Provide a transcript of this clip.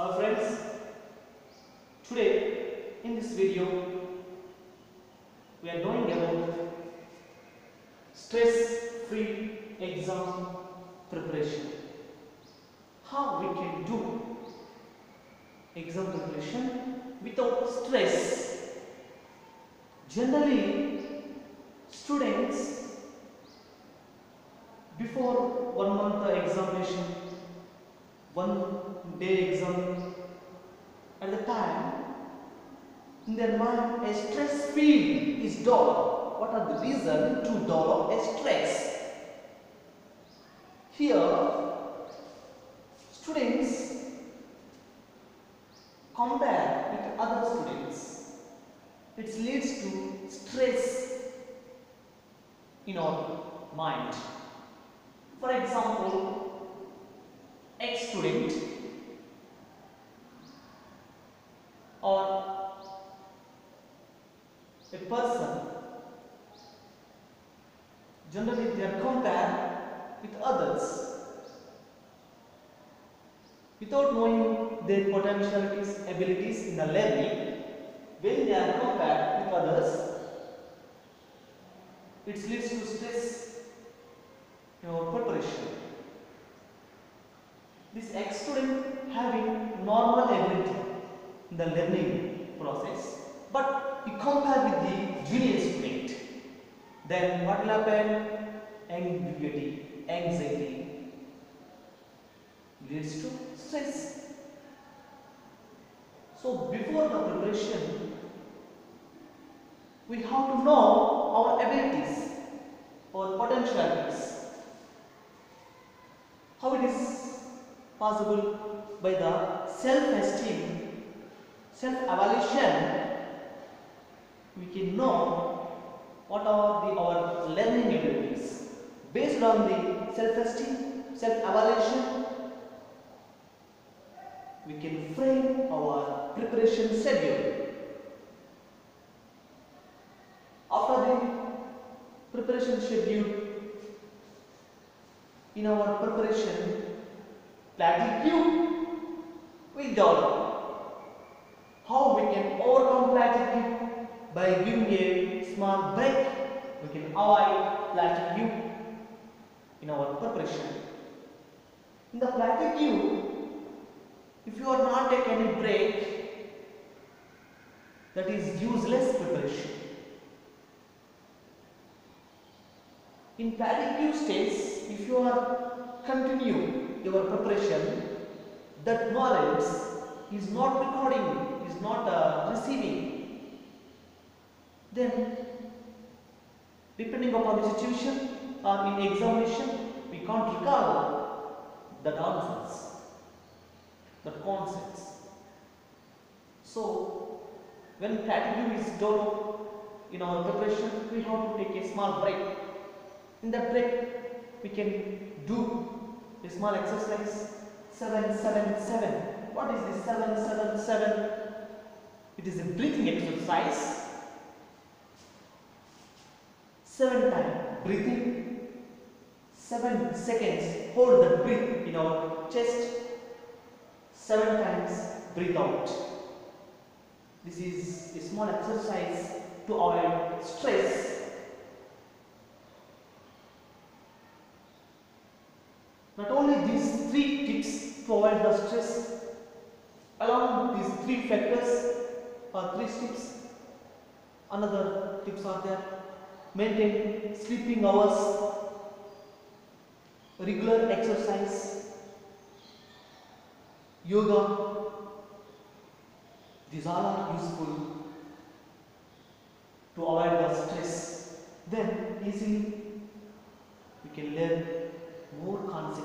Hi friends, today in this video we are knowing about stress-free exam preparation. How we can do exam preparation without stress. Generally, students before one month examination, one day exam, at the time in their mind a stress field is developed. What are the reason to develop a stress? Here, students compare with other students. It leads to stress in our mind. For example, ex student or a person. Generally they are compared with others. Without knowing their potentialities abilities in the learning when they are compared with others it leads to stress in our preparation. This ex student having normal ability in the learning process but you compare with the junior student then what will happen? Anxiety. Leads to stress. So before the preparation we have to know our abilities our potentialities. How it is possible? By the self-esteem self-evaluation we can know what are the our learning abilities. Based on the self-esteem self-evaluation we can frame our preparation schedule. After the preparation schedule in our preparation platitude we develop. How we can overcome platitude by giving a small break we can avoid platitude in our preparation in the platitude if you are not take any break that is useless preparation. In platitude stage if you are continue your preparation that knowledge is not recording is not uh, receiving then depending upon the situation or in examination we can't recall the answers the concepts. So when platitude is done in our preparation we have to take a small break. In that break we can do a small exercise. 777 what is this 777 it is a breathing exercise seven times breathing seven seconds. Hold the breath in our chest. Seven times. Breathe out. This is a small exercise to avoid stress. Not only these three tips avoid the stress along these three factors or three tips another tips are there maintain sleeping hours regular exercise yoga. These all are useful to avoid the stress. Then easily we can learn more concepts